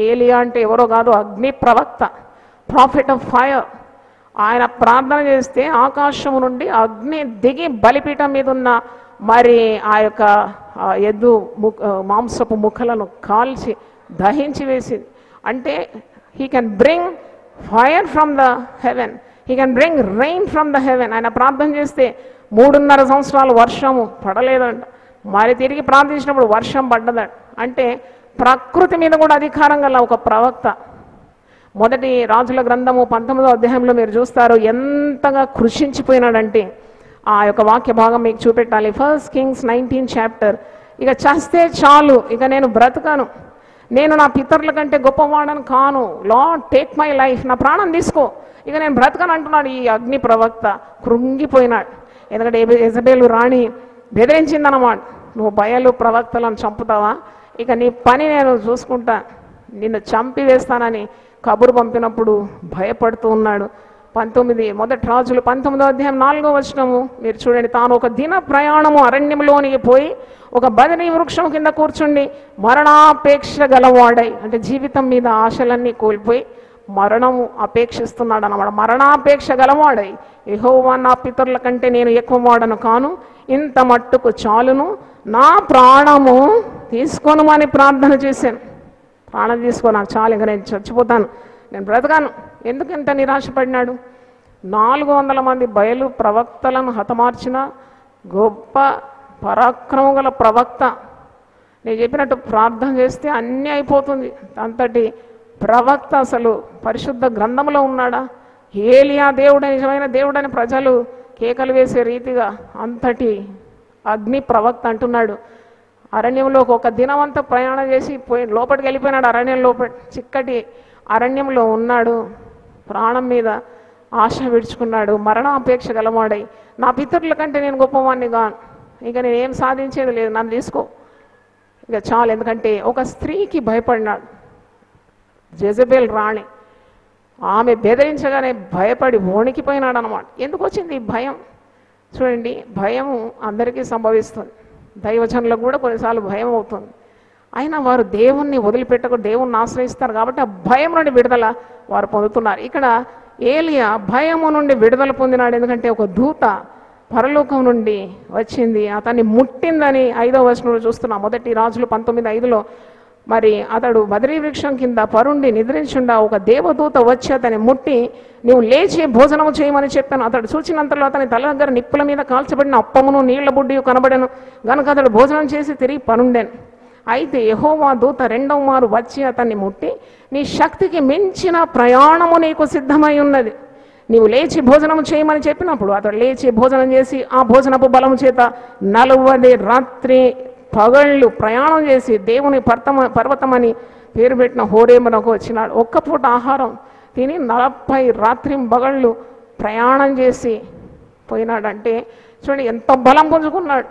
ఏలియా అంటే ఎవరో కాదు అగ్ని ప్రవక్త ప్రాఫిట్ ఆఫ్ ఫైర్ ఆయన ప్రార్థన చేస్తే ఆకాశం నుండి అగ్ని దిగి బలిపీఠం మీద ఉన్న మరి ఆ యొక్క ఎద్దు మాంసపు ముఖలను కాల్చి దహించి వేసింది. అంటే he can bring fire from the heaven he can bring rain from the heaven ఆయన ప్రార్థన చేస్తే మూడున్నర సంవత్సరాలు వర్షము పడలేదంట. మరి తిరిగి ప్రార్థించినప్పుడు వర్షం పడ్డదంట. అంటే ప్రకృతి మీద కూడా అధికారం గల ఒక ప్రవక్త. మొదటి రాజుల గ్రంథము పంతొమ్మిదో అధ్యాయంలో మీరు చూస్తారు ఎంతగా కృషించిపోయినాడంటే ఆ యొక్క వాక్య భాగం మీకు చూపెట్టాలి. ఫస్ట్ కింగ్స్ నైన్టీన్ చాప్టర్ ఇక చస్తే చాలు ఇక నేను బ్రతకను. నేను నా పితరుల కంటే గొప్పవాడని కాను. లార్డ్ టేక్ మై లైఫ్ నా ప్రాణం తీసుకో. ఇక నేను బ్రతకను అంటున్నాడు ఈ అగ్ని ప్రవక్త. కృంగిపోయినాడు. ఎందుకంటే ఎజబేలు రాణి బెదిరించిందన్నమాట. నువ్వు బయలు ప్రవక్తలను చంపుతావా? ఇక నీ పని నేను చూసుకుంటా. నిన్ను చంపి వేస్తానని కబురు పంపినప్పుడు భయపడుతూ ఉన్నాడు. పంతొమ్మిది మొదటి రాజులు పంతొమ్మిదో అధ్యాయం నాలుగో వచనము. మీరు చూడండి తాను ఒక దిన ప్రయాణము అరణ్యంలోనికి పోయి ఒక బదిని వృక్షం కింద కూర్చుండి మరణాపేక్ష గలవాడై అంటే జీవితం మీద ఆశలన్నీ కోల్పోయి మరణము అపేక్షిస్తున్నాడు అన్నమాట మరణాపేక్ష గలవాడై. యహోవా నా పితరుల కంటే నేను ఎక్కువ వాడను కాను ఇంత మట్టుకు చాలును. నా ప్రాణము తీసుకోనుమని ప్రార్థన చేశాను. ప్రాణం తీసుకో నాకు చాలు ఇంకా నేను చచ్చిపోతాను. నేను బ్రతకాను. ఎందుకు ఇంత నిరాశపడినాడు? నాలుగు వందల మంది బయలు ప్రవక్తలను హతమార్చిన గొప్ప పరాక్రమం గల ప్రవక్త. నేను చెప్పినట్టు ప్రార్థన చేస్తే అన్నీ అయిపోతుంది. అంతటి ప్రవక్త అసలు పరిశుద్ధ గ్రంథంలో ఉన్నాడా? ఏలియా దేవుడు నిజమైన దేవుడని ప్రజలు కేకలు వేసే రీతిగా అంతటి అగ్ని ప్రవక్త అంటున్నాడు. అరణ్యంలో ఒక దినమంతా ప్రయాణం చేసి పోయి లోపలికి వెళ్ళిపోయినాడు అరణ్యం లోపల చిక్కటి అరణ్యంలో ఉన్నాడు. ప్రాణం మీద ఆశ విడుచుకున్నాడు. మరణాపేక్ష గలవాడై నా పితరుల కంటే నేను గొప్పవాణ్ణిగా ఇక నేను ఏం సాధించేది లేదు నన్ను తీసుకో. ఇక చాలు ఎందుకంటే ఒక స్త్రీకి భయపడినాడు. జెజబేల్ రాణి. ఆమె బెదిరించగానే భయపడి వణికిపోయినాడు అనమాట ఎందుకు వచ్చింది భయం? చూడండి భయం అందరికీ సంభవిస్తుంది. దైవజనులకు కూడా కొన్నిసార్లు భయం అవుతుంది. అయినా వారు దేవుణ్ణి వదిలిపెట్టకు దేవుణ్ణి ఆశ్రయిస్తారు కాబట్టి ఆ భయం నుండి విడుదల వారు పొందుతున్నారు. ఇక్కడ ఏలియా భయము నుండి విడుదల పొందినాడు. ఎందుకంటే ఒక దూత పరలోకం నుండి వచ్చింది. అతన్ని ముట్టిందని ఐదో వచనంలో చూస్తున్నాం. మొదటి రాజులు పంతొమ్మిది ఐదులో మరి అతడు బదరీ వృక్షం కింద పరుండి నిద్రించుండా ఒక దేవదూత వచ్చి అతని ముట్టి నువ్వు లేచి భోజనం చేయమని చెప్పాను. అతడు చూచినంతలో అతని తల దగ్గర నిప్పుల మీద కాల్చబడిన అప్పమును నీళ్ళ బుడ్డి కనబడను. గనుక అతడు భోజనం చేసి తిరిగి పనుండెను అయితే యహోవా దూత రెండవ మారు వచ్చి అతన్ని ముట్టి నీ శక్తికి మించిన ప్రయాణము నీకు సిద్ధమై ఉన్నది. నీవు లేచి భోజనం చేయమని చెప్పినప్పుడు అతడు లేచి భోజనం చేసి ఆ భోజనపు బలము చేత నలువది రాత్రి పగళ్ళు ప్రయాణం చేసి దేవుని పర్తమ పర్వతమని పేరు పెట్టిన హోరేమునకు వచ్చినాడు. ఒక్క పూట ఆహారం తిని నలభై రాత్రి పగళ్ళు ప్రయాణం చేసి పోయినాడంటే చూడండి ఎంత బలం పుంజుకున్నాడు.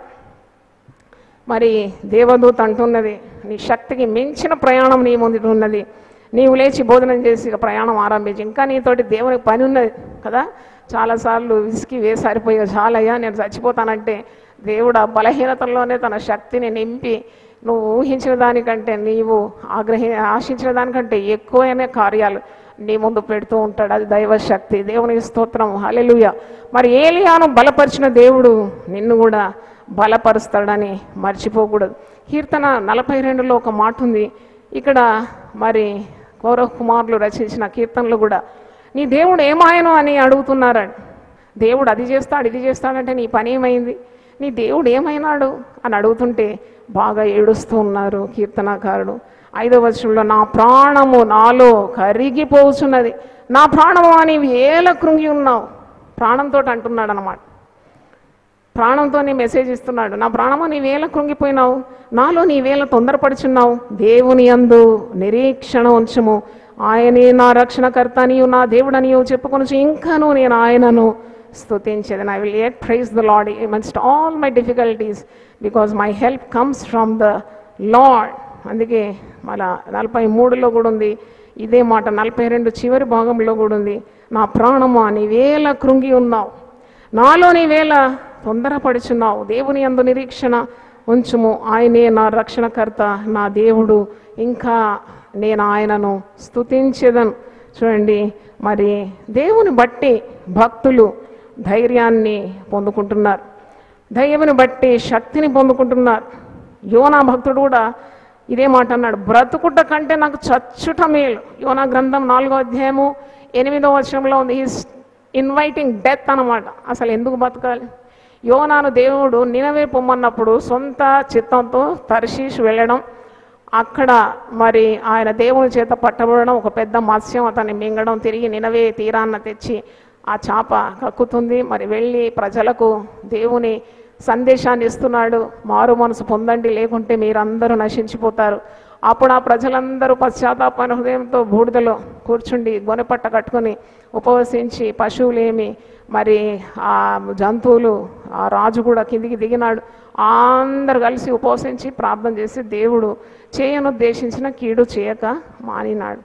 మరి దేవదూత అంటున్నది నీ శక్తికి మించిన ప్రయాణం నీ ముందు ఉన్నది. నీవు లేచి భోజనం చేసి ఇక ప్రయాణం ఆరంభించి. ఇంకా నీతోటి దేవునికి పని ఉన్నది కదా. చాలాసార్లు విసికి వేసారిపోయి చాలయ్యా నేను చచ్చిపోతానంటే దేవుడు ఆ బలహీనతల్లోనే తన శక్తిని నింపి నువ్వు ఊహించిన దానికంటే నీవు ఆగ్రహి ఆశించిన దానికంటే ఎక్కువైన కార్యాలు నీ ముందు పెడుతూ ఉంటాడు. అది దైవ శక్తి దేవునికి స్తోత్రం. హలెలుయ మరి ఏలియాను బలపరిచిన దేవుడు నిన్ను కూడా బలపరుస్తాడని మర్చిపోకూడదు. కీర్తన నలభై రెండులో ఒక మాట ఉంది. ఇక్కడ మరి కౌరవ కుమారులు రచించిన కీర్తనలు కూడా నీ దేవుడు ఏమాయను అని అడుగుతున్నారని దేవుడు అది చేస్తాడు ఇది చేస్తాడంటే నీ పని ఏమైంది? నీ దేవుడు ఏమైనాడు? అని అడుగుతుంటే బాగా ఏడుస్తూ ఉన్నారు కీర్తనాకారుడు. ఐదవ వచనంలో నా ప్రాణము నాలో కరిగిపోతున్నది నా ప్రాణము అని వేల కృంగి ఉన్నావు? ప్రాణంతో అంటున్నాడు అనమాట ప్రాణంతో నీ మెసేజ్ ఇస్తున్నాడు. నా ప్రాణము నీ వేల కృంగిపోయినావు? నాలో నీ వేల తొందరపడుచున్నావు? దేవుని అందు నిరీక్షణ ఉంచము. ఆయనే నా రక్షణకర్త నీవు నా దేవుడనియు చెప్పుకొని ఇంకాను నేను ఆయనను స్తుతించేది. I will at praise the Lord amidst all my difficulties because my help comes from the Lord అందుకే మన నలభై మూడులో కూడా ఉంది. ఇదే మాట నలభై రెండు చివరి భాగంలో కూడా ఉంది. నా ప్రాణమా నీవేళ కృంగి ఉన్నావు. నాలో నీవేళ తొందరపడుచున్నావు. దేవుని అందు నిరీక్షణ ఉంచుము. ఆయనే నా రక్షణకర్త నా దేవుడు. ఇంకా నేను ఆయనను స్థుతించేదను చూడండి మరి దేవుని బట్టి భక్తులు ధైర్యాన్ని పొందుకుంటున్నారు. దైవని బట్టి శక్తిని పొందుకుంటున్నారు. యోనా భక్తుడు కూడా ఇదే మాట అన్నాడు బ్రతుకుట కంటే నాకు చచ్చుట మేలు. యోనా గ్రంథం నాలుగో అధ్యాయము ఎనిమిదో వచనంలో ఉంది ఈస్ ఇన్వైటింగ్ డెత్ అన్నమాట. అసలు ఎందుకు బతకాలి? యోనాను దేవుడు నినవే పొమ్మన్నప్పుడు సొంత చిత్తంతో తర్షీష్ వెళ్ళడం అక్కడ మరి ఆయన దేవుని చేత పట్టబడడం ఒక పెద్ద మత్స్యం. అతన్ని మింగడం తిరిగి నినవే తీరాన్న తెచ్చి ఆ చేప కక్కుతుంది. మరి వెళ్ళి ప్రజలకు దేవుని సందేశాన్ని ఇస్తున్నాడు. మారు మనసు పొందండి. లేకుంటే మీరందరూ నశించిపోతారు. అప్పుడు ఆ ప్రజలందరూ పశ్చాత్తాపన హృదయంతో బూడిదలో కూర్చుండి గొనపట్ట కట్టుకొని ఉపవసించి పశువులేమి మరి ఆ జంతువులు ఆ రాజు కూడా కిందికి దిగినాడు. అందరు కలిసి ఉపవసించి ప్రార్థన చేసి దేవుడు చేయనుద్దేశించిన కీడు చేయక మానినాడు.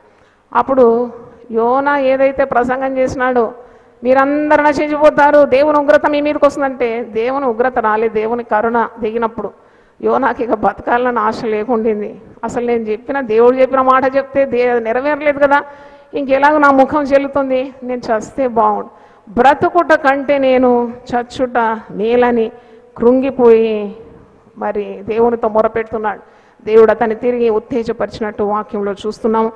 అప్పుడు యోనా ఏదైతే ప్రసంగం చేసినాడో మీరందరూ నశించిపోతారు. దేవుని ఉగ్రత మీ మీదకి వస్తుందంటే దేవుని ఉగ్రత రాలేదు దేవుని కరుణ దిగినప్పుడు. యో నాకు ఇక బతకాలని ఆశ లేకుండింది. అసలు నేను చెప్పిన దేవుడు చెప్పిన మాట చెప్తే దే నెరవేరలేదు కదా. ఇంకెలాగ నా ముఖం చెల్లుతుంది. నేను చస్తే బాగుండు. బ్రతుకుట కంటే నేను చచ్చుట మేలని కృంగిపోయి మరి దేవునితో మొరపెడుతున్నాడు. దేవుడు అతన్ని తిరిగి ఉత్తేజపరిచినట్టు వాక్యంలో చూస్తున్నాం.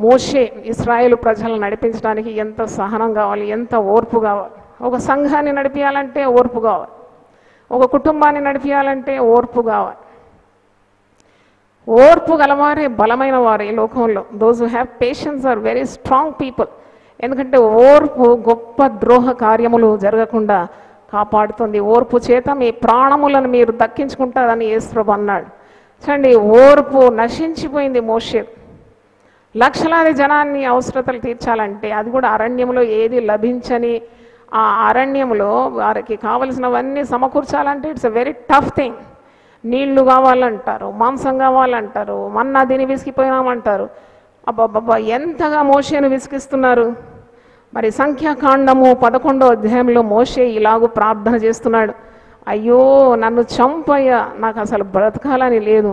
మోషే ఇస్రాయేల్ ప్రజలను నడిపించడానికి ఎంత సహనం కావాలి ఎంత ఓర్పు కావాలి? ఒక సంఘాన్ని నడిపించాలంటే ఓర్పు కావాలి. ఒక కుటుంబాన్ని నడిపించాలంటే ఓర్పు కావాలి. ఓర్పు గలవారే బలమైన వారు ఈ లోకంలో. Those who have patience are very strong people ఎందుకంటే ఓర్పు గొప్ప ద్రోహ కార్యములు జరగకుండా కాపాడుతుంది. ఓర్పు చేత మీ ప్రాణములను మీరు దక్కించుకుంటారని యేసుప్రభు అన్నాడు. చూడండి ఓర్పు నశించిపోయింది మోషే. లక్షలాది జనాన్ని అవసరతలు తీర్చాలంటే అది కూడా అరణ్యంలో ఏది లభించని ఆ అరణ్యంలో వారికి కావలసినవన్నీ సమకూర్చాలంటే it's a very tough thing నీళ్ళు కావాలంటారు మాంసం కావాలంటారు మన్నా దీని విసిగిపోయినామంటారు. అబ్బాబ్బా ఎంతగా మోషేను విసిగిస్తున్నారు? మరి సంఖ్యాకాండము పదకొండో అధ్యాయంలో మోషే ఇలాగూ ప్రార్థన చేస్తున్నాడు. అయ్యో నన్ను చంపయ్య నాకు అసలు బ్రతకాలని లేదు.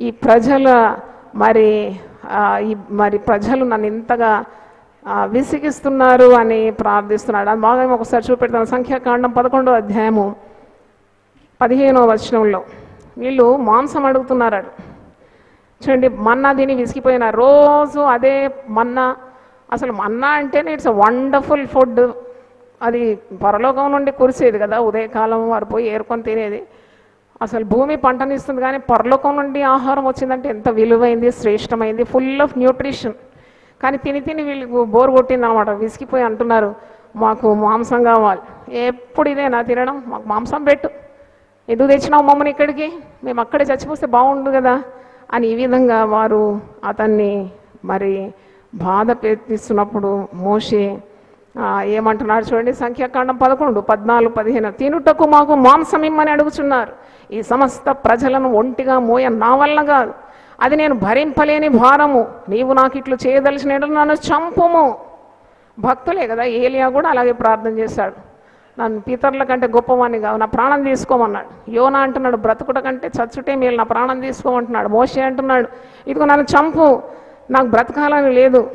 ఈ ప్రజల మరి ఈ మరి ప్రజలు నన్ను ఇంతగా విసిగిస్తున్నారు అని ప్రార్థిస్తున్నాడు. అది బాగా ఒకసారి చూపెడతాను. సంఖ్యాకాండం పదకొండో అధ్యాయము పదిహేనో వచనంలో. వీళ్ళు మాంసం అడుగుతున్నారు చూడండి మన్నా తిని విసిగిపోయిన రోజు అదే మన్నా. అసలు మన్నా అంటేనే ఇట్స్ వండర్ఫుల్ ఫుడ్. అది పరలోకం నుండి కురిసేది కదా ఉదయకాలం వారు పోయి ఏరుకొని తినేది. అసలు భూమి పంటనిస్తుంది కానీ పరలోకం నుండి ఆహారం వచ్చిందంటే ఎంత విలువైంది శ్రేష్టమైంది ఫుల్ ఆఫ్ న్యూట్రిషన్ కానీ తిని తిని వీళ్ళు బోర్ కొట్టింది అనమాట విసిగిపోయి అంటున్నారు మాకు మాంసం కావాలి. ఎప్పుడు ఇదేనా తినడం? మాకు మాంసం పెట్టు. ఎందుకు తెచ్చినావు మమ్మల్ని ఇక్కడికి? మేము అక్కడే చచ్చిపోతే బాగుండు కదా. అని ఈ విధంగా వారు అతన్ని మరి బాధ పెట్టిస్తున్నప్పుడు మోషే ఏమంటున్నాడు చూడండి సంఖ్యాకాండం పదకొండు పద్నాలుగు పదిహేను. తినుటకు మాకు మాంసం ఇమ్మని అడుగుచున్నారు. ఈ సమస్త ప్రజలను ఒంటిగా మోయ నా వల్ల కాదు. అది నేను భరింపలేని భారము. నీవు నాకు ఇట్లు చేయదలిచిన నన్ను చంపుము. భక్తులే కదా ఏలియా కూడా అలాగే ప్రార్థన చేశాడు. నన్ను పితరుల కంటే గొప్పవాణ్ణి కావు నా ప్రాణం తీసుకోమన్నాడు. యోనా అంటున్నాడు బ్రతుకుట కంటే చచ్చుటే మేలు నా ప్రాణం తీసుకోమంటున్నాడు. మోసే అంటున్నాడు ఇదిగో నన్ను చంపు నాకు బ్రతకాలని లేదు.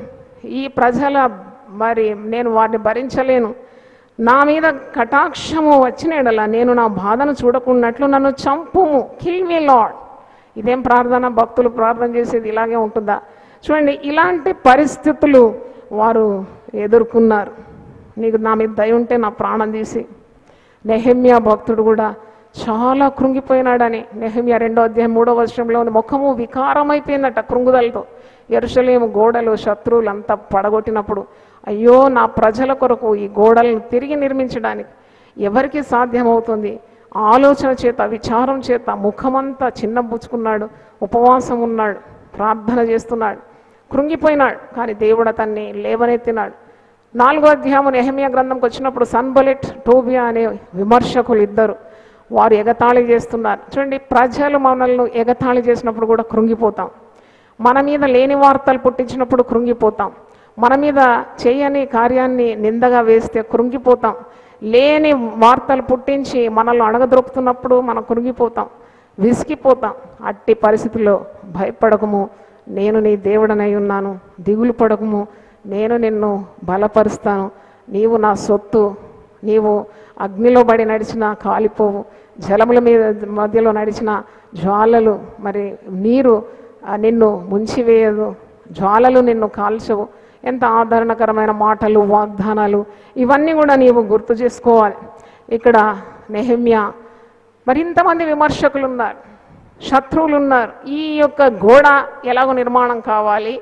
ఈ ప్రజల మరి నేను వారిని భరించలేను. నా మీద కటాక్షము వచ్చిన యెడల నేను నా బాధను చూడకున్నట్లు నన్ను చంపుము. కిల్ మీ లాడ్ ఇదేం ప్రార్థన? భక్తులు ప్రార్థన చేసేది ఇలాగే ఉంటుందా? చూడండి ఇలాంటి పరిస్థితులు వారు ఎదుర్కొన్నారు. నీకు నా మీద దయ ఉంటే నా ప్రాణం తీసి. నెహమ్యా భక్తుడు కూడా చాలా కృంగిపోయినాడని. నెహమ్యా రెండో అధ్యాయం మూడో వర్షంలో ఉంది. ముఖము వికారమైపోయిందట కృంగుదలతో. ఎరుసలేము గోడలు శత్రువులు అంతా పడగొట్టినప్పుడు అయ్యో నా ప్రజల కొరకు ఈ గోడలను తిరిగి నిర్మించడానికి ఎవరికి సాధ్యమవుతుంది? ఆలోచన చేత విచారం చేత ముఖమంతా చిన్నబుచ్చుకున్నాడు ఉపవాసం ఉన్నాడు ప్రార్థన చేస్తున్నాడు కృంగిపోయినాడు కానీ దేవుడు అతన్ని లేవనెత్తినాడు. నాలుగో అధ్యాయం నెహమియా గ్రంథంకి వచ్చినప్పుడు సన్బలెట్ టోబియా అనే విమర్శకులు ఇద్దరు వారు ఎగతాళి చేస్తున్నారు. చూడండి ప్రజలు మనల్ని ఎగతాళి చేసినప్పుడు కూడా కృంగిపోతాం. మన మీద లేని వార్తలు పుట్టించినప్పుడు కృంగిపోతాం. మన మీద చేయని కార్యాన్ని నిందగా వేస్తే కృంగిపోతాం. లేని వార్తలు పుట్టించి మనల్ని అడగదొరుకుతున్నప్పుడు మనం కృంగిపోతాం. విసిగిపోతాం. అట్టి పరిస్థితుల్లో భయపడకము. నేను నీ దేవుడనై ఉన్నాను. దిగులు పడకము. నేను నిన్ను బలపరుస్తాను. నీవు నా సొత్తు. నీవు అగ్నిలో పడి నడిచిన కాలిపోవు. జలముల మీద మధ్యలో నడిచిన జ్వాలలు మరి నీరు నిన్ను ముంచివేయదు. జ్వాలలు నిన్ను కాల్చవు. ఎంత ఆదరణకరమైన మాటలు వాగ్దానాలు ఇవన్నీ కూడా నీవు గుర్తు చేసుకోవాలి. ఇక్కడ నెహమ్య మరింతమంది విమర్శకులు ఉన్నారు శత్రువులు ఉన్నారు ఈ యొక్క గోడ ఎలాగో నిర్మాణం కావాలి.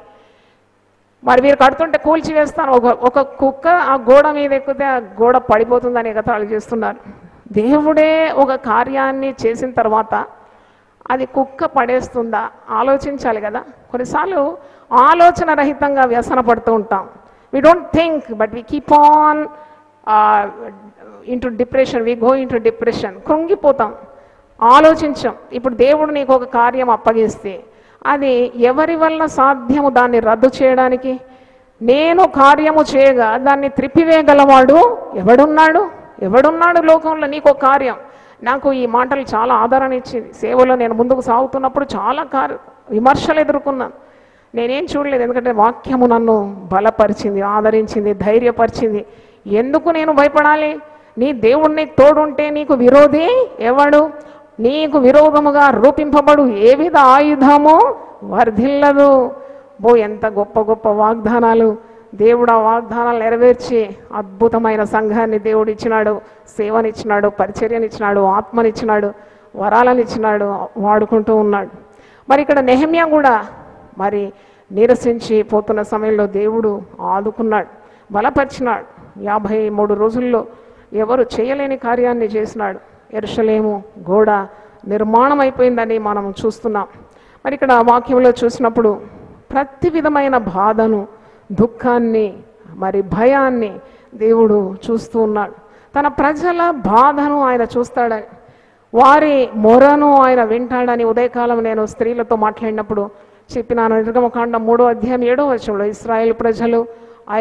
మరి వీరు కడుతుంటే కూల్చివేస్తాను ఒక ఒక కుక్క ఆ గోడ మీద ఎక్కితే ఆ గోడ పడిపోతుందని ఎగతాళి చేస్తున్నారు. దేవుడే ఒక కార్యాన్ని చేసిన తర్వాత అది కుక్క పడేస్తుందా? ఆలోచించాలి కదా. కొన్నిసార్లు ఆలోచన రహితంగా వ్యసన పడుతూ ఉంటాం. We don't think but we keep on into depression we go into depression కృంగిపోతాం. ఆలోచించాం. ఇప్పుడు దేవుడు నీకు ఒక కార్యం అప్పగిస్తే అది ఎవరి వల్ల సాధ్యము దాన్ని రద్దు చేయడానికి? నేను కార్యము చేయగా దాన్ని త్రిప్పివేయగలవాడు ఎవడున్నాడు? ఎవడున్నాడు లోకంలో నీకు ఒక కార్యం? నాకు ఈ మాటలు చాలా ఆదరణ ఇచ్చింది. సేవలో నేను ముందుకు సాగుతున్నప్పుడు చాలా కార్ విమర్శలు ఎదుర్కొన్నాను. నేనేం చూడలేదు ఎందుకంటే వాక్యము నన్ను బలపరిచింది ఆదరించింది ధైర్యపరిచింది. ఎందుకు నేను భయపడాలి? నీ దేవుణ్ణి తోడుంటే నీకు విరోధి ఎవడు? నీకు విరోధముగా రూపింపబడు ఏ విధ ఆయుధము వర్ధిల్లదు. బో ఎంత గొప్ప గొప్ప వాగ్దానాలు. దేవుడు ఆ వాగ్దానాలు నెరవేర్చి అద్భుతమైన సంఘాన్ని దేవుడు ఇచ్చినాడు సేవనిచ్చినాడు పరిచర్యనిచ్చినాడు ఆత్మనిచ్చినాడు వరాలనిచ్చినాడు వాడుకుంటూ ఉన్నాడు. మరి ఇక్కడ నెహమ్యా కూడా మరి నీరసించి పోతున్న సమయంలో దేవుడు ఆదుకున్నాడు బలపరిచినాడు. యాభై మూడు రోజుల్లో ఎవరు చేయలేని కార్యాన్ని చేసినాడు. ఎరుషలేము గోడ నిర్మాణం అయిపోయిందని మనం చూస్తున్నాం. మరి ఇక్కడ వాక్యంలో చూసినప్పుడు ప్రతి విధమైన బాధను దుఃఖాన్ని మరి భయాన్ని దేవుడు చూస్తూ ఉన్నాడు. తన ప్రజల బాధను ఆయన చూస్తాడని వారి మొరను ఆయన వింటాడని ఉదయకాలం నేను స్త్రీలతో మాట్లాడినప్పుడు చెప్పినాను. నిర్గమకాండం మూడో అధ్యాయం ఏడో వచనంలో ఇస్రాయేల్ ప్రజలు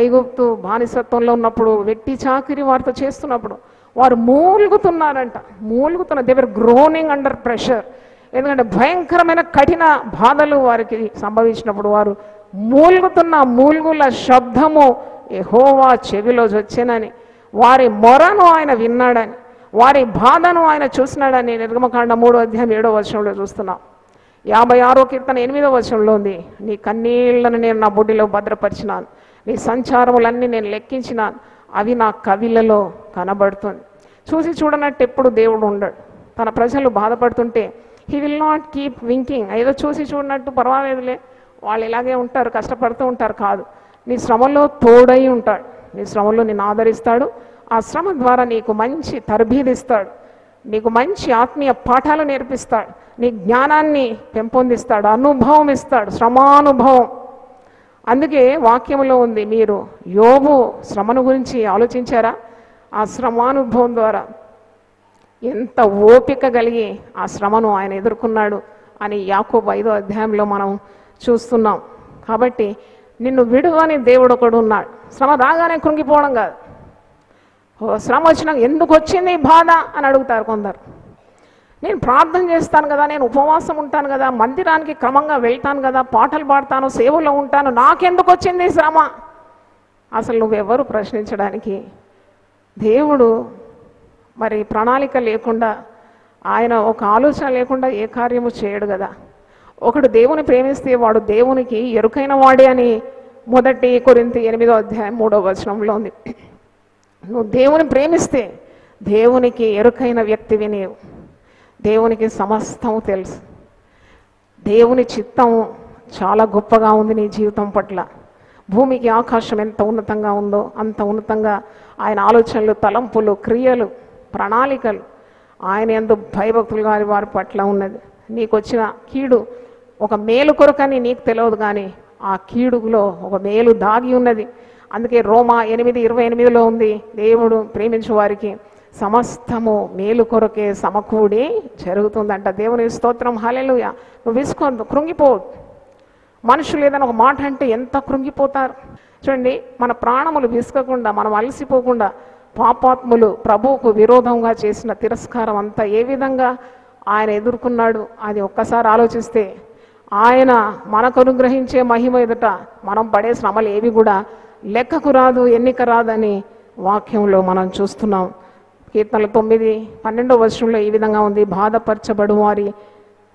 ఐగుప్తు బానిసత్వంలో ఉన్నప్పుడు వెట్టి చాకిరి వారితో చేస్తున్నప్పుడు వారు మూలుగుతున్నారంట. మూలుగుతున్న they were groaning under pressure ఎందుకంటే భయంకరమైన కఠిన బాధలు వారికి సంభవించినప్పుడు వారు మూలుగుతున్న మూలుగుల శబ్దము ఎహోవా చెవిలో వచ్చానని వారి మొరను ఆయన విన్నాడని వారి బాధను ఆయన చూసినాడని నిర్గమకాండ మూడో అధ్యాయం ఏడో వచనంలో చూస్తున్నాం. యాభై ఆరో కీర్తన ఎనిమిదో వచనంలో ఉంది. నీ కన్నీళ్ళను నేను నా బుడ్డిలో భద్రపరిచినాను. నీ సంచారములన్నీ నేను లెక్కించినాను. అవి నా కవిలలో కనబడుతుంది. చూసి చూడనట్టు ఎప్పుడు దేవుడు ఉండడు. తన ప్రజలు బాధపడుతుంటే he will not keep winking ఏదో చూసి చూడనట్టు పర్వాలేదులే. వాళ్ళు ఇలాగే ఉంటారు కష్టపడుతూ ఉంటారు కాదు. నీ శ్రమలో తోడై ఉంటాడు. నీ శ్రమలో నిన్ను ఆదరిస్తాడు. ఆ శ్రమ ద్వారా నీకు మంచి తరబీదిస్తాడు. నీకు మంచి ఆత్మీయ పాఠాలు నేర్పిస్తాడు. నీ జ్ఞానాన్ని పెంపొందిస్తాడు. అనుభవం ఇస్తాడు. శ్రమానుభవం. అందుకే వాక్యంలో ఉంది మీరు యోబు శ్రమను గురించి ఆలోచించారా? ఆ శ్రమానుభవం ద్వారా. ఎంత ఓపిక కలిగి ఆ శ్రమను ఆయన ఎదుర్కొన్నాడు అని యాకోబు ఐదో అధ్యాయంలో మనం చూస్తున్నాం. కాబట్టి నిన్ను విడువని దేవుడు ఒకడు ఉన్నాడు. శ్రమ రాగానే కృంగిపోవడం కాదు. శ్రమ వచ్చినాక ఎందుకు వచ్చింది బాధ అని అడుగుతారు కొందరు. నేను ప్రార్థన చేస్తాను కదా నేను ఉపవాసం ఉంటాను కదా మందిరానికి క్రమంగా వెళ్తాను కదా పాటలు పాడతాను సేవలో ఉంటాను నాకెందుకు వచ్చింది శ్రమ? అసలు నువ్వెవరు ప్రశ్నించడానికి? దేవుడు మరి ప్రణాళిక లేకుండా ఆయన ఒక ఆలోచన లేకుండా ఏ కార్యము చేయడు కదా. ఒకడు దేవుని ప్రేమిస్తే వాడు దేవునికి ఎరుకైన వాడే అని మొదటి కొరింత ఎనిమిదో అధ్యాయం మూడో వచనంలో ఉంది. నువ్వు దేవుని ప్రేమిస్తే దేవునికి ఎరుకైన వ్యక్తివి నీవు దేవునికి సమస్తము తెలుసు. దేవుని చిత్తం చాలా గొప్పగా ఉంది నీ జీవితం పట్ల. భూమికి ఆకాశం ఎంత ఉన్నతంగా ఉందో అంత ఉన్నతంగా ఆయన ఆలోచనలు తలంపులు క్రియలు ప్రణాళికలు ఆయన ఎందు భయభక్తులు గారి వారి పట్ల ఉన్నది. నీకు వచ్చిన కీడు ఒక మేలు కొరకని నీకు తెలియదు కానీ ఆ కీడులో ఒక మేలు దాగి ఉన్నది. అందుకే రోమా ఎనిమిది ఇరవై ఎనిమిదిలో ఉంది. దేవుడు ప్రేమించు వారికి సమస్తము మేలు కొరకే సమకూడి జరుగుతుందంట. దేవుని స్తోత్రం హల్లెలూయా. నువ్వు విసుకో కృంగిపో. మనుషులు ఏదైనా ఒక మాట అంటే ఎంత కృంగిపోతారు? చూడండి మన ప్రాణములు విసుకకుండా మనం అలసిపోకుండా పాపాత్ములు ప్రభువుకు విరోధంగా చేసిన తిరస్కారం అంతా ఏ విధంగా ఆయన ఎదుర్కొన్నాడు? అది ఒక్కసారి ఆలోచిస్తే ఆయన మనకు అనుగ్రహించే మహిమ ఎదుట మనం పడే శ్రమలు ఏవి కూడా లెక్కకు రాదు ఎన్నిక రాదని వాక్యంలో మనం చూస్తున్నాం. కీర్తనలు తొమ్మిది పన్నెండో వర్షంలో ఈ విధంగా ఉంది. బాధపరచబడు వారి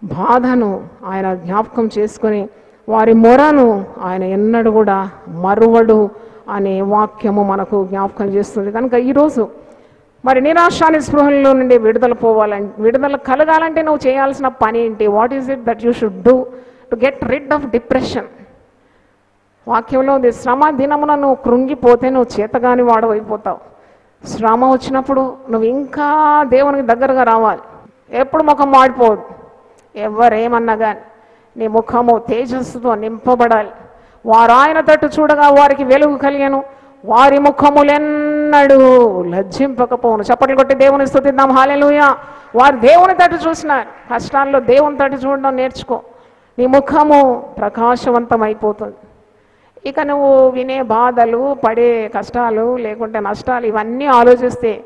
బాధను ఆయన జ్ఞాపకం చేసుకొని వారి మొరను ఆయన ఎన్నడూ కూడా మరువడు అనే వాక్యము మనకు జ్ఞాపకం చేస్తుంది. కనుక ఈరోజు మరి నిరాశ నిస్పృహల్లో నుండి విడుదల పోవాలంటే విడుదల కలగాలంటే నువ్వు చేయాల్సిన పని ఏంటి? What is it that you should do to get rid of depression వాక్యంలో ఉంది శ్రమ దినమున నువ్వు కృంగిపోతే నువ్వు చేతగాని వాడవైపోతావు. శ్రమ వచ్చినప్పుడు నువ్వు ఇంకా దేవునికి దగ్గరగా రావాలి. ఎప్పుడు ముఖం మాడిపోదు. ఎవరేమన్నా కానీ నీ ముఖము తేజస్సుతో నింపబడాలి. వారు ఆయన తట్టు చూడగా వారికి వెలుగు కలిగాను. వారి ముఖములెన్నడూ లజ్జింపకపోను చప్పట్లు కొట్టి దేవుని స్థుతిద్దాం హాలెలుయా వారు దేవుని తట్టు చూసినారు. కష్టాల్లో దేవుని తట్టు చూడడం నేర్చుకో. నీ ముఖము ప్రకాశవంతం అయిపోతుంది ఇక నువ్వు వినే బాధలు పడే కష్టాలు లేకుంటే నష్టాలు ఇవన్నీ ఆలోచిస్తే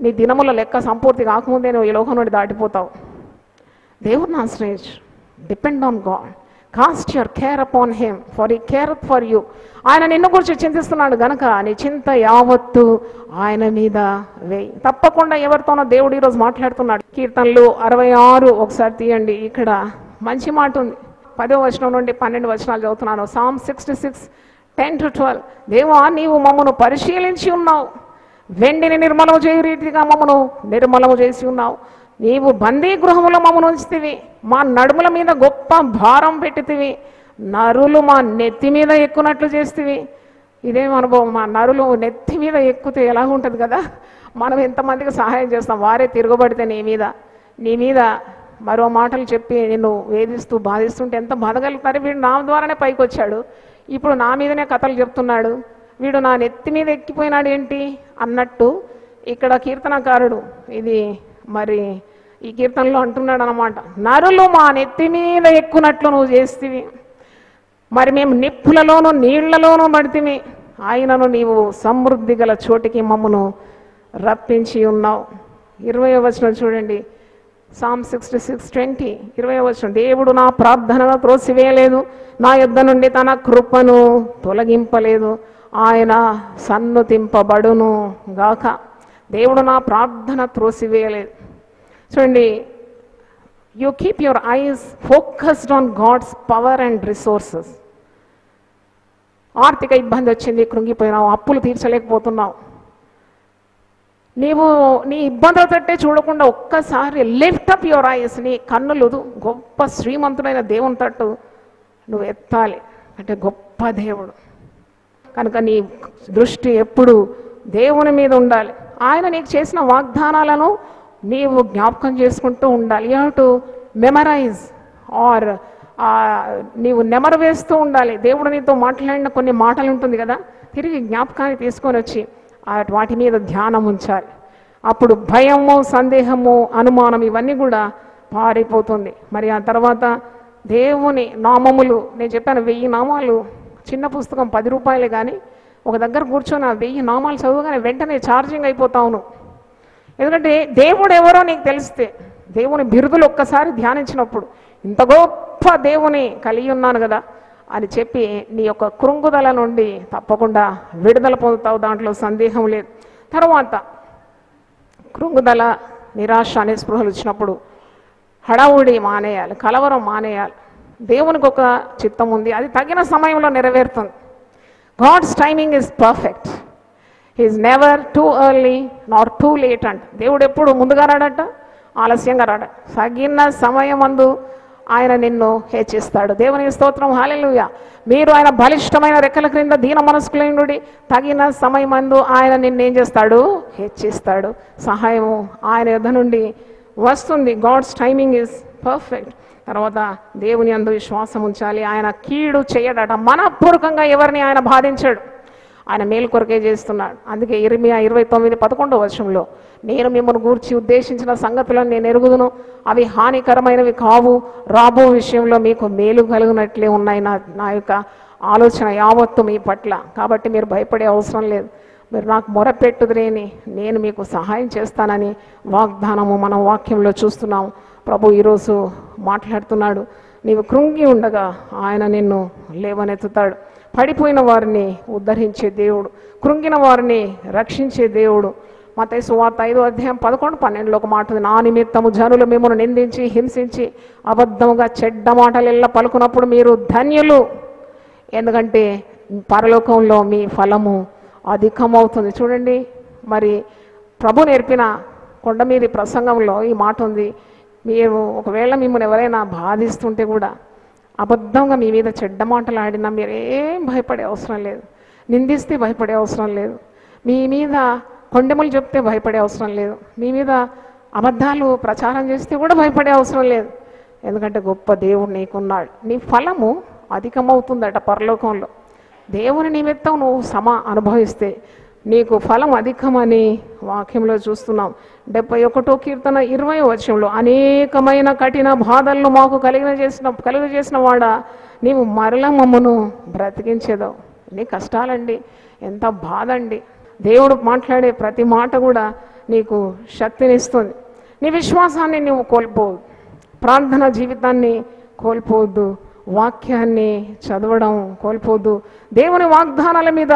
నీ దినముల లెక్క సంపూర్తి కాకముందే నువ్వు ఈ లోకం నుండి దాటిపోతావు. దేవుడిని ఆశ్రయించు depend on God cast your care upon him for he care for you ఆయన నిన్ను గురించి చింతిస్తున్నాడు గనక నీ చింత యావత్తు ఆయన మీద వేయి. తప్పకుండా ఎవరితోనో దేవుడు ఈరోజు మాట్లాడుతున్నాడు. కీర్తనలు అరవై ఆరు ఒకసారి తీయండి. ఇక్కడ మంచి మాట ఉంది. పదో వచనం నుండి పన్నెండు వచనాలు చదువుతున్నాను. Psalm sixty six ten to twelve దేవా నీవు మమ్మను పరిశీలించి ఉన్నావు. వెండిని నిర్మలము చేయ రీతిగా మమ్మను నిర్మలము చేసి ఉన్నావు. నీవు బందీ గృహములో మమ్మను ఉంచితివి. మా నడుముల మీద గొప్ప భారం పెట్టితివి. నరులు మా నెత్తి మీద ఎక్కునట్లు చేస్తివి. ఇదేం అనుభవం. మా నరులు నెత్తి మీద ఎక్కుతే ఎలా ఉంటుంది కదా? మనం ఎంతమందికి సహాయం చేస్తాం? వారే తిరగబడితే నీ మీద. నీ మీద మరో మాటలు చెప్పి నిన్ను వేధిస్తూ బాధిస్తుంటే ఎంత బాధగలుగుతారు? వీడు నా ద్వారానే పైకి వచ్చాడు ఇప్పుడు నా మీదనే కథలు చెప్తున్నాడు. వీడు నా నెత్తి మీద ఎక్కిపోయినాడు ఏంటి? అన్నట్టు ఇక్కడ కీర్తనకారుడు ఇది మరి ఈ కీర్తనలో అంటున్నాడు అనమాట నరులు మా నెత్తి మీద ఎక్కునట్లు నువ్వు చేస్తివి. మరి మేము నిప్పులలోనూ నీళ్ళలోనూ పడితిమి ఆయనను నీవు సమృద్ధి గల చోటికి మమ్మను రప్పించి ఉన్నావు. ఇరవై వచనం చూడండి. సామ్ సిక్స్టీ సిక్స్ ట్వంటీ ఇరవై వచ్చిన దేవుడు నా ప్రార్థనను త్రోసివేయలేదు నా యుద్ధ నుండి తన కృపను తొలగింపలేదు ఆయన సన్నుతింపబడును గాక. దేవుడు నా ప్రార్థన త్రోసివేయలేదు. చూడండి you keep your eyes focused on God's power and resources ఆర్థిక ఇబ్బంది వచ్చింది కృంగిపోయినావు అప్పులు తీర్చలేకపోతున్నావు. నీవు నీ ఇబ్బందుల తట్టే చూడకుండా ఒక్కసారి లిఫ్ట్ అప్ యువర్ ఐస్ నీ కన్నులు గొప్ప శ్రీమంతుడైన దేవుని తట్టు నువ్వు ఎత్తాలి. అంటే గొప్ప దేవుడు. కనుక నీ దృష్టి ఎప్పుడు దేవుని మీద ఉండాలి. ఆయన నీకు చేసిన వాగ్దానాలను నీవు జ్ఞాపకం చేసుకుంటూ ఉండాలి. యూ టు మెమరైజ్ ఆర్ నీవు నెమరు వేస్తూ ఉండాలి. దేవుడు నీతో మాట్లాడిన కొన్ని మాటలు ఉంటుంది కదా తిరిగి జ్ఞాపకాన్ని తీసుకొని వచ్చి వాటి మీద ధ్యానం ఉంచాలి. అప్పుడు భయము సందేహము అనుమానం ఇవన్నీ కూడా పారిపోతుంది. మరి ఆ తర్వాత దేవుని నామములు నేను చెప్పాను వెయ్యి నామాలు చిన్న పుస్తకం పది రూపాయలే కానీ ఒక దగ్గర కూర్చొని ఆ వెయ్యి నామాలు చదువుగానే వెంటనే ఛార్జింగ్ అయిపోతావును ఎందుకంటే దేవుడు ఎవరో నీకు తెలిస్తే దేవుని బిరుదులు ఒక్కసారి ధ్యానించినప్పుడు ఇంత గొప్ప దేవుని కలిగి ఉన్నాను కదా అని చెప్పి నీ యొక్క కృంగుదల నుండి తప్పకుండా విడుదల పొందుతావు దాంట్లో సందేహం లేదు. తర్వాత కృంగుదల నిరాశ అనే స్పృహలు వచ్చినప్పుడు హడావుడి మానేయాలి కలవరం మానేయాలి. దేవునికి ఒక చిత్తం ఉంది అది తగిన సమయంలో నెరవేరుతుంది. God's timing is perfect is never too early not too late అంట. దేవుడు ఎప్పుడు ముందుగా రాడట? ఆలస్యంగా రాడ తగిన సమయం అందు ఆయన నిన్ను హెచ్చిస్తాడు దేవుని స్తోత్రం. హాలెలుయ మీరు ఆయన బలిష్టమైన రెక్కల క్రింద దీన మనస్కులైనడి తగిన సమయం అందు ఆయన నిన్ను ఏం చేస్తాడు? హెచ్చిస్తాడు సహాయము ఆయన యుద్ధ నుండి వస్తుంది. గాడ్స్ టైమింగ్ ఈజ్ పర్ఫెక్ట్ తర్వాత దేవుని అందు విశ్వాసం ఉంచాలి. ఆయన కీడు చేయడట. మనపూర్వకంగా ఎవరిని ఆయన బాధించాడు? ఆయన మేలు కొరకే చేస్తున్నాడు. అందుకే ఇరవై ఇరవై తొమ్మిది పదకొండవ వర్షంలో నేను మిమ్మల్ని గూర్చి ఉద్దేశించిన సంగతులను నేను ఎరుగుదును. అవి హానికరమైనవి కావు. రాబో విషయంలో మీకు మేలు కలిగినట్లే ఉన్నాయి నా నా యొక్క ఆలోచన యావత్తు మీ పట్ల. కాబట్టి మీరు భయపడే అవసరం లేదు. మీరు నాకు మొరపెట్టుదురేని నేను మీకు సహాయం చేస్తానని వాగ్దానము మనం వాక్యంలో చూస్తున్నాము. ప్రభు ఈరోజు మాట్లాడుతున్నాడు. నీవు కృంగి ఉండగా ఆయన నిన్ను లేవనెత్తుతాడు. పడిపోయిన వారిని ఉద్ధరించే దేవుడు కృంగిన వారిని రక్షించే దేవుడు. మత సువార్త ఐదో అధ్యాయం పదకొండు పన్నెండులో ఒక మాట ఉంది. నా నిమిత్తము జనులు మిమ్మల్ని నిందించి హింసించి అబద్ధముగా చెడ్డ మాటలు ఎల్ల పలుకున్నప్పుడు మీరు ధన్యులు. ఎందుకంటే పరలోకంలో మీ ఫలము అధికమవుతుంది. చూడండి మరి ప్రభు నేర్పిన కొండమీది ప్రసంగంలో ఈ మాట ఉంది. మీరు ఒకవేళ మిమ్మల్ని ఎవరైనా బాధిస్తుంటే కూడా అబద్ధంగా మీ మీద చెడ్డ మాటలు ఆడినా మీరు ఏం భయపడే అవసరం లేదు. నిందిస్తే భయపడే అవసరం లేదు. మీ మీద కొండెములు చెప్తే భయపడే అవసరం లేదు. మీ మీద అబద్ధాలు ప్రచారం చేస్తే కూడా భయపడే అవసరం లేదు. ఎందుకంటే గొప్ప దేవుడు నీకున్నాడు. నీ ఫలము అధికమవుతుందట పరలోకంలో. దేవుని నిమిత్తం నువ్వు సమ అనుభవిస్తే నీకు ఫలం అధికమని వాక్యంలో చూస్తున్నాం. డెబ్బై ఒకటో కీర్తన ఇరవై వచనంలో అనేకమైన కఠిన బాధలను మాకు కలిగిన చేసిన కలుగ చేసిన వాడా నీవు మరల మమ్మను బ్రతికించేదావు. నీ కష్టాలండి ఎంత బాధ అండి దేవుడు మాట్లాడే ప్రతి మాట కూడా నీకు శక్తినిస్తుంది. నీ విశ్వాసాన్ని నువ్వు కోల్పోవద్దు ప్రార్థన జీవితాన్ని కోల్పోవద్దు. వాక్యాన్ని చదవడం కోల్పోవద్దు. దేవుని వాగ్దానాల మీద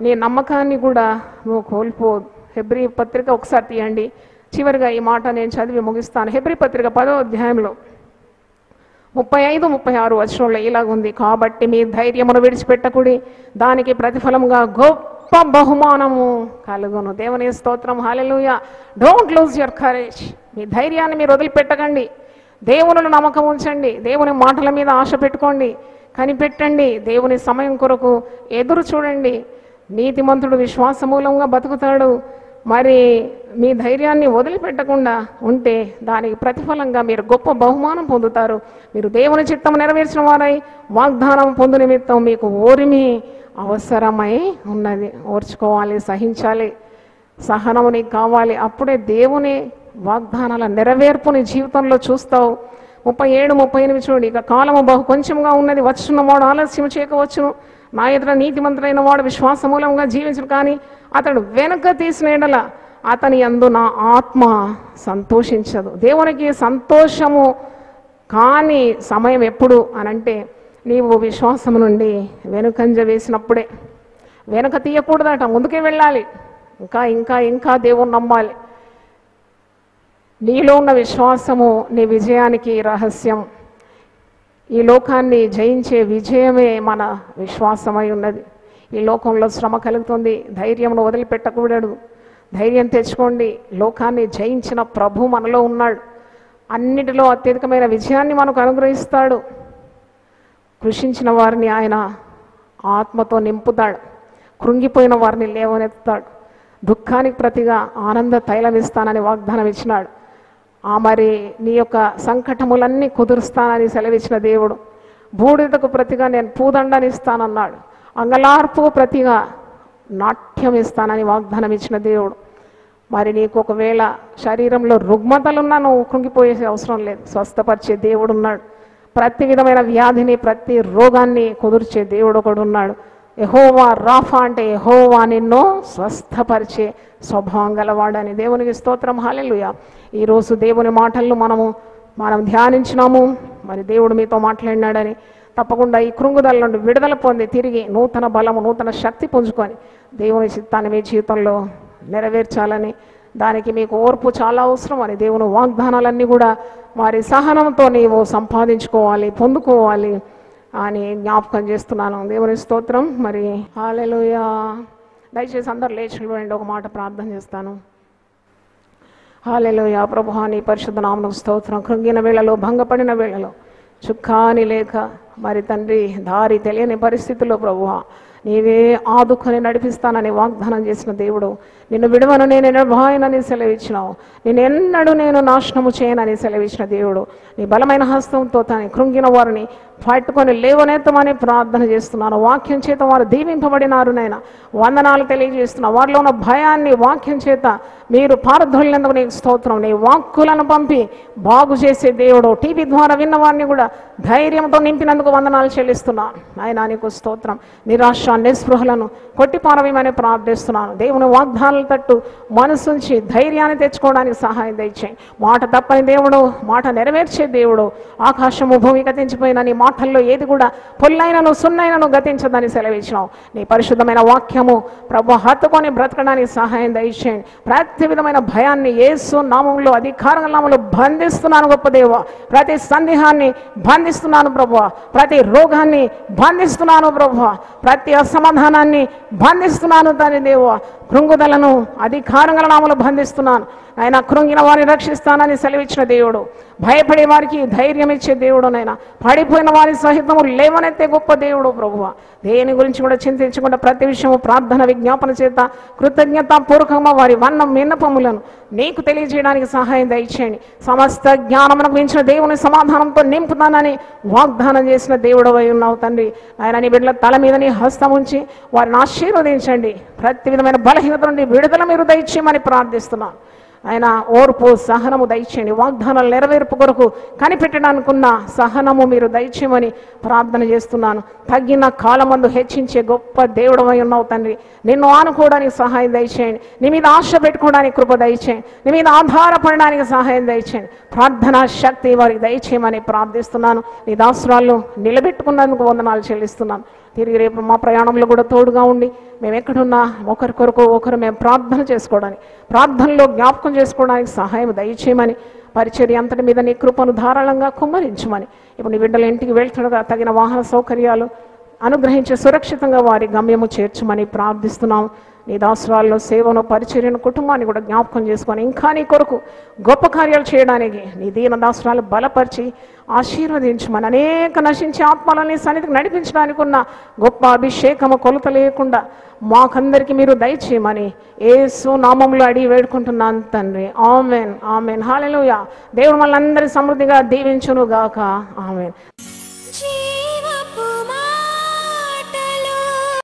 నీ నమ్మకాన్ని కూడా నువ్వు కోల్పో. హెబ్రి పత్రిక ఒకసారి తీయండి. చివరిగా ఈ మాట నేను చదివి ముగిస్తాను. హెబ్రి పత్రిక పదో అధ్యాయంలో ముప్పై ఐదు ముప్పై ఆరు వచనంలో ఇలాగుంది కాబట్టి మీ ధైర్యమును విడిచిపెట్టకుడి. దానికి ప్రతిఫలంగా గొప్ప బహుమానము కలుగును. దేవుని స్తోత్రం. Hallelujah don't lose your courage మీ ధైర్యాన్ని మీరు వదిలిపెట్టకండి. దేవునిలో నమ్మకం ఉంచండి. దేవుని మాటల మీద ఆశ పెట్టుకోండి. కనిపెట్టండి. దేవుని సమయం కొరకు ఎదురు చూడండి. నీతిమంతుడు విశ్వాసమూలంగా బతుకుతాడు. మరి మీ ధైర్యాన్ని వదిలిపెట్టకుండా ఉంటే దానికి ప్రతిఫలంగా మీరు గొప్ప బహుమానం పొందుతారు. మీరు దేవుని చిత్తం నెరవేర్చిన వారై వాగ్దానం పొందు నిమిత్తం మీకు ఓరిమి అవసరమై ఉన్నది. ఓర్చుకోవాలి సహించాలి. సహనము నీకు కావాలి. అప్పుడే దేవుని వాగ్దానాల నెరవేర్పుని జీవితంలో చూస్తావు. ముప్పై ఏడు ముప్పై ఎనిమిది చూడు ఇక కాలము బహు కొంచెంగా ఉన్నది. వచ్చున్నవాడు ఆలస్యం చేయకవచ్చును నా ఎదుట నీతిమంతుడైన వాడు విశ్వాసమూలంగా జీవించడు కానీ అతడు వెనుక తీసిన ఎడల అతని అందు నా ఆత్మ సంతోషించదు. దేవునికి సంతోషము కాని సమయం ఎప్పుడు అని అంటే నీవు విశ్వాసము నుండి వెనుకంజ వేసినప్పుడే. వెనుక తీయకూడదట ముందుకే వెళ్ళాలి. ఇంకా ఇంకా ఇంకా దేవుని నమ్మాలి. నీలో ఉన్న విశ్వాసము నీ విజయానికి రహస్యం. ఈ లోకాన్ని జయించే విజయమే మన విశ్వాసమై ఉన్నది. ఈ లోకంలో శ్రమ కలుగుతుంది. ధైర్యంను వదిలిపెట్టకూడదు. ధైర్యం తెచ్చుకోండి. లోకాన్ని జయించిన ప్రభు మనలో ఉన్నాడు. అన్నిటిలో అత్యధికమైన విజయాన్ని మనకు అనుగ్రహిస్తాడు. కృషించిన వారిని ఆయన ఆత్మతో నింపుతాడు. కృంగిపోయిన వారిని లేవనెత్తుతాడు. దుఃఖానికి ప్రతిగా ఆనంద తైలం ఇస్తానని వాగ్దానం ఇచ్చినాడు మరి నీ యొక్క సంకటములన్నీ కుదురుస్తానని సెలవిచ్చిన దేవుడు బూడిదకు ప్రతిగా నేను పూదండని ఇస్తానన్నాడు అంగలార్పు ప్రతిగా నాట్యం ఇస్తానని వాగ్దానం ఇచ్చిన దేవుడు. మరి నీకు ఒకవేళ శరీరంలో రుగ్మతలున్నా నువ్వు కృంగిపోయే అవసరం లేదు. స్వస్థపరిచే దేవుడు ఉన్నాడు ప్రతి విధమైన వ్యాధిని ప్రతి రోగాన్ని కుదుర్చే దేవుడు ఒకడు ఉన్నాడు ఎహోవా రాఫా అంటే ఎహోవా నిన్ను స్వస్థపరిచే స్వభావం గలవాడని దేవునికి స్తోత్రం. హాలెలుయ ఈరోజు దేవుని మాటలను మనము మనం ధ్యానించినాము. మరి దేవుడు మీతో మాట్లాడినాడని తప్పకుండా ఈ కృంగుదల నుండి విడుదల పొంది తిరిగి నూతన బలము నూతన శక్తి పుంజుకొని దేవుని చిత్తాన్ని మీ జీవితంలో నెరవేర్చాలని దానికి మీకు ఓర్పు చాలా అవసరం అని దేవుని వాగ్దానాలన్నీ కూడా వారి సహనంతో నీవు సంపాదించుకోవాలి పొందుకోవాలి. అని జ్ఞాపకం చేస్తున్నాను. దేవుని స్తోత్రం. మరి హాలెలుయ దయచేసి అందరు లేచి నిలబడండి ఒక మాట ప్రార్థన చేస్తాను. హాలెలుయ ప్రభు నీ పరిశుద్ధ నామను స్తోత్రం. కృంగిన వేళలో భంగపడిన వేళలో చుక్కాని లేక మరి తండ్రి దారి తెలియని పరిస్థితుల్లో ప్రభువ నీవే ఆదుకొని నడిపిస్తానని వాగ్దానం చేసిన దేవుడు నిన్ను విడవను నేను నిర్భాయనని సెలవిచ్చినావు. నేను ఎన్నడూ నేను నాశనము చేయనని సెలవిచ్చిన దేవుడు నీ బలమైన హస్తంతో తన కృంగిన వారిని పట్టుకొని లేవనెత్తమని ప్రార్థన చేస్తున్నాను వాక్యం చేత వారు దీవింపబడినారు నాయన. వందనాలు తెలియజేస్తున్నా. వారిలో ఉన్న భయాన్ని వాక్యం చేత మీరు పారద్రోలినందుకు నీకు స్తోత్రం. నీ వాక్కులను పంపి బాగు చేసే దేవుడు. టీవీ ద్వారా విన్న వారిని కూడా ధైర్యంతో నింపినందుకు వందనాలు చెల్లిస్తున్నా. ఆయన నీకు స్తోత్రం. నిరాశ నిస్పృహలను కొట్టిపారవేమని ప్రార్థిస్తున్నాను. దేవుని వాగ్దానాల తట్టు మనసుంచి ధైర్యాన్ని తెచ్చుకోవడానికి సహాయం దయచేయి. మాట తప్పని దేవుడు మాట నెరవేర్చే దేవుడు ఆకాశము భూమి గతించిపోయిన నీ మాటల్లో ఏది కూడా పొల్లైనను సున్నైనను గతించదని సెలవిచ్చినావు. నీ పరిశుద్ధమైన వాక్యము ప్రభు హత్తుకొని బ్రతకడానికి సహాయం దయచేయండి ప్రతి విధమైన భయాన్ని ఏసు నామంలో అధికార నామంలో బంధిస్తున్నాను గొప్ప దేవ. ప్రతి సందేహాన్ని బంధిస్తున్నాను ప్రభు. ప్రతి రోగాన్ని బంధిస్తున్నాను ప్రభు. ప్రతి అసమాధానాన్ని బంధిస్తున్నాను దాని దేవ కృంగుదలను అధికారంగా నామలు బంధిస్తున్నాను. ఆయన కృంగిన వారిని రక్షిస్తానని సెలవిచ్చిన దేవుడు. భయపడే వారికి ధైర్యం ఇచ్చే దేవుడు నైనా పడిపోయిన వారి సహితము లేవనెత్తే గొప్ప దేవుడు ప్రభువ. దేని గురించి కూడా చింతించకుండా ప్రతి విషయము ప్రార్థన విజ్ఞాపన చేత కృతజ్ఞతాపూర్వకంగా వారి వన్నం విన్నపములను నీకు తెలియజేయడానికి సహాయం దయచేయండి. సమస్త జ్ఞానమునకు మించిన దేవుని సమాధానంతో నింపుతానని వాగ్దానం చేసిన దేవుడు అయి ఉన్నావు తండ్రి. ఆయన నీ బిడ్డల తల మీద నీ హస్తం ఉంచి వారిని ఆశీర్వదించండి. ప్రతి విధమైన బలహీనత నుండి విడుదల మీరు దయచేయమని ప్రార్థిస్తున్నాను ఆయన ఓర్పు సహనము దయచేయండి వాగ్దానాలు నెరవేర్పు కొరకు కనిపెట్టడానికున్న సహనము మీరు దయచేయమని ప్రార్థన చేస్తున్నాను. తగ్గిన కాలమందు హెచ్చించే గొప్ప దేవుడమై ఉన్నావు తండ్రి. నిన్ను ఆనుకోవడానికి సహాయం దయచేయండి. నీ మీద ఆశ పెట్టుకోవడానికి కృప దయచేయండి. నీ మీద ఆధారపడడానికి సహాయం దయచేయండి. ప్రార్థనా శక్తి వారికి దయచేయమని ప్రార్థిస్తున్నాను. నీ దాసురాలు నిలబెట్టుకున్నందుకు వందనాలు చెల్లిస్తున్నాను. తిరిగి రేపు మా ప్రయాణంలో కూడా తోడుగా ఉండి మేము ఎక్కడున్నా ఒకరి కొరకు ఒకరు మేము ప్రార్థన చేసుకోవడానికి ప్రార్థనలో జ్ఞాపకం చేసుకోవడానికి సహాయం దయచేయమని పరిచర్య అంతటి మీద నీ కృపను ధారాళంగా కుమ్మరించమని. ఇప్పుడు నీ బిడ్డల ఇంటికి వెళ్తుండగా తగిన వాహన సౌకర్యాలు అనుగ్రహించి సురక్షితంగా వారి గమ్యము చేర్చమని ప్రార్థిస్తున్నాం నీ దాసురాల్లో సేవను పరిచర్యను కుటుంబాన్ని కూడా జ్ఞాపకం చేసుకొని ఇంకా నీ కొరకు గొప్ప కార్యాలు చేయడానికి నీ దీన దాసురాలు బలపరిచి ఆశీర్వదించమని అనేక నశించే ఆత్మలని సన్నిధికి నడిపించడానికి ఉన్న గొప్ప అభిషేకము కొలత లేకుండా మాకందరికి మీరు దయచేయమని ఏసు నామంలో అడిగి వేడుకుంటున్నాను తండ్రి. ఆమెన్. ఆమెన్. హాలెలుయా దేవుడు మళ్ళీ సమృద్ధిగా దీవించును గాక ఆమెన్